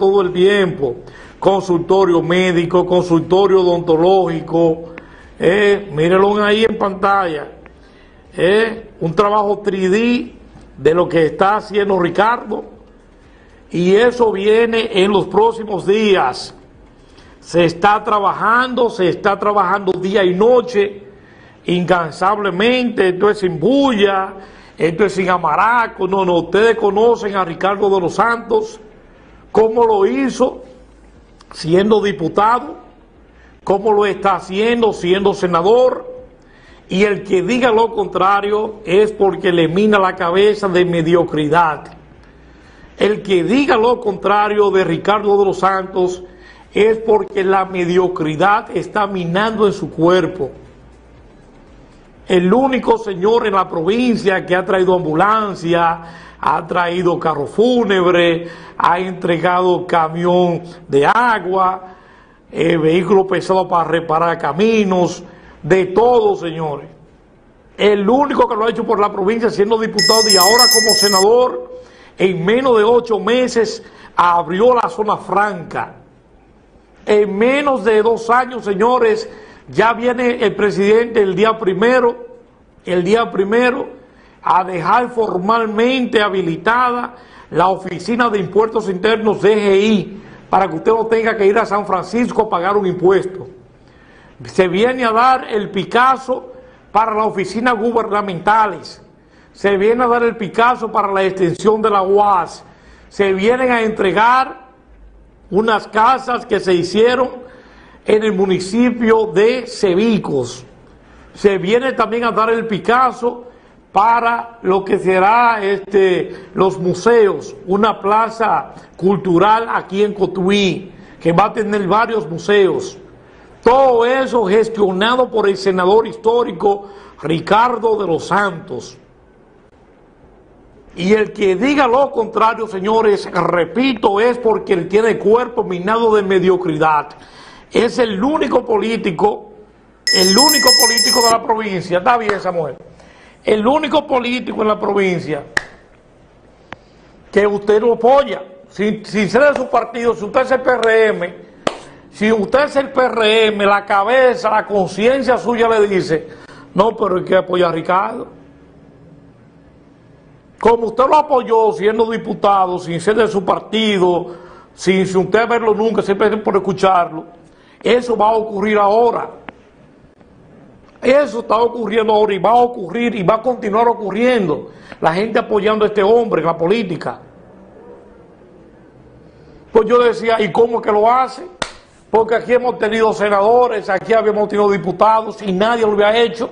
todo el tiempo. Consultorio médico, consultorio odontológico. Eh, mírenlo ahí en pantalla. Eh, un trabajo 3D de lo que está haciendo Ricardo. Y eso viene en los próximos días. Se está trabajando, se está trabajando día y noche, incansablemente. Esto es sin bulla, esto es sin amaraco. No, no, ustedes conocen a Ricardo de los Santos, cómo lo hizo siendo diputado, cómo lo está haciendo siendo senador. Y el que diga lo contrario es porque le mina la cabeza de mediocridad. El que diga lo contrario de Ricardo de los Santos es porque la mediocridad está minando en su cuerpo. El único señor en la provincia que ha traído ambulancia, ha traído carro fúnebre, ha entregado camión de agua, eh, vehículo pesado para reparar caminos, de todo, señores. El único que lo ha hecho por la provincia siendo diputado y ahora como senador, en menos de ocho meses abrió la zona franca. En menos de dos años, señores, ya viene el presidente el día primero, el día primero, a dejar formalmente habilitada la Oficina de Impuestos Internos DGI para que usted no tenga que ir a San Francisco a pagar un impuesto. Se viene a dar el Picasso para las oficinas gubernamentales. Se viene a dar el Picasso para la extensión de la UAS. Se vienen a entregar unas casas que se hicieron en el municipio de Cebicos. Se viene también a dar el Picasso para lo que será este, los museos, una plaza cultural aquí en Cotuí, que va a tener varios museos. Todo eso gestionado por el senador histórico Ricardo de los Santos. Y el que diga lo contrario, señores, repito, es porque él tiene cuerpo minado de mediocridad. Es el único político, el único político de la provincia, está bien Samuel, el único político en la provincia que usted lo apoya, sin, ser de su partido, si usted es el PRM, si usted es el PRM, la cabeza, la conciencia suya le dice, no, pero hay que apoyar a Ricardo como usted lo apoyó siendo diputado, sin ser de su partido, sin, usted verlo nunca, siempre por escucharlo, eso va a ocurrir ahora. Eso está ocurriendo ahora y va a ocurrir y va a continuar ocurriendo. La gente apoyando a este hombre en la política. Pues yo decía, ¿y cómo que lo hace? Porque aquí hemos tenido senadores, aquí habíamos tenido diputados y nadie lo había hecho.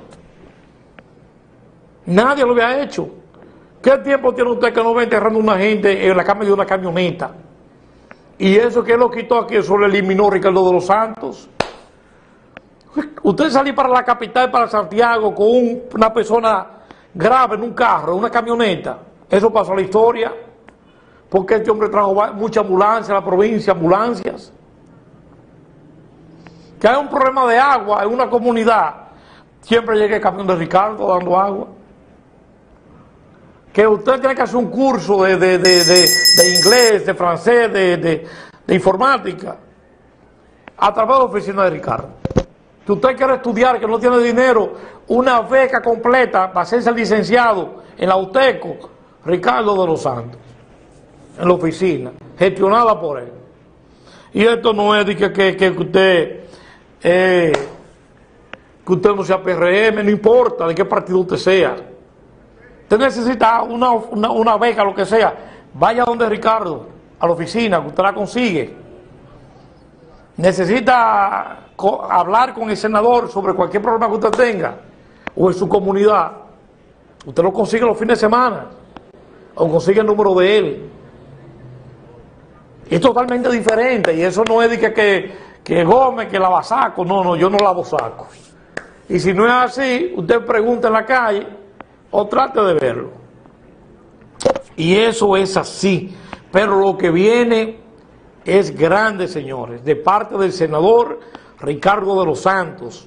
Nadie lo había hecho. ¿Qué tiempo tiene usted que no va enterrando una gente en la cama de una camioneta? Y eso que lo quitó aquí, eso lo eliminó Ricardo de los Santos. Usted salió para la capital, para Santiago, con una persona grave en un carro, en una camioneta. Eso pasó a la historia. Porque este hombre trajo mucha ambulancia a la provincia, ambulancias. Que hay un problema de agua en una comunidad. Siempre llega el camión de Ricardo dando agua que usted tiene que hacer un curso de, inglés, de francés, de, informática, a través de la oficina de Ricardo. Si usted quiere estudiar, que no tiene dinero, una beca completa para hacerse licenciado en la UTECO, Ricardo de los Santos, en la oficina, gestionada por él. Y esto no es de que, que, usted... Eh, que usted no sea PRM, no importa de qué partido usted sea. Usted necesita una, una, beca, lo que sea, vaya donde Ricardo, a la oficina, que usted la consigue. Necesita hablar con el senador sobre cualquier problema que usted tenga, o en su comunidad. Usted lo consigue los fines de semana, o consigue el número de él. Es totalmente diferente, y eso no es de que, que, que Gómez, que lava saco, no, no, yo no lavo saco. Y si no es así, usted pregunta en la calle, o trate de verlo. Y eso es así. Pero lo que viene es grande, señores, de parte del senador Ricardo de los Santos.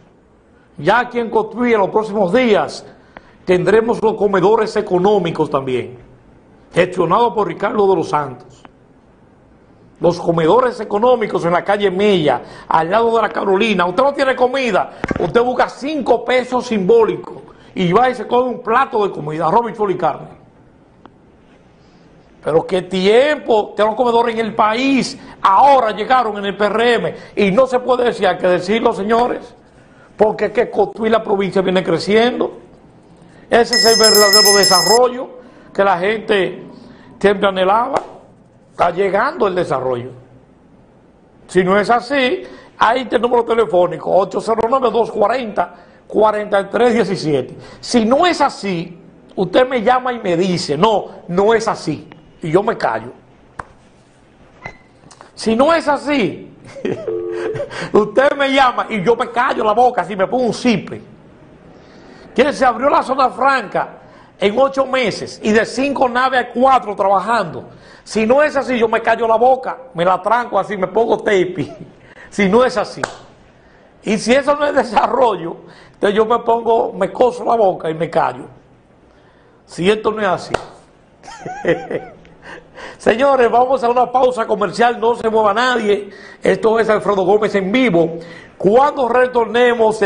Ya aquí en Cotuí, en los próximos días, tendremos los comedores económicos también, gestionados por Ricardo de los Santos. los comedores económicos en la calle Mella, al lado de la Carolina, usted no tiene comida, usted busca cinco pesos simbólicos y va y se come un plato de comida, arroz y carne. Pero qué tiempo, los comedores en el país, ahora llegaron en el PRM y no se puede decir, hay que decirlo señores, porque es que Cotuí la provincia viene creciendo. Ese es el verdadero desarrollo que la gente siempre anhelaba. Está llegando el desarrollo. Si no es así, hay este número telefónico, 809-240-4317. Si no es así, usted me llama y me dice, no, no es así. Y yo me callo. Si no es así, usted me llama y yo me callo la boca, si me pongo un simple. Que se abrió la zona franca en ocho meses y de cinco naves a cuatro trabajando. Si no es así, yo me callo la boca, me la tranco así, me pongo tape. Si no es así. Y si eso no es desarrollo, entonces yo me pongo, me coso la boca y me callo. Si esto no es así. Señores, vamos a una pausa comercial, no se mueva nadie. Esto es Alfredo Gómez en vivo. Cuando retornemos,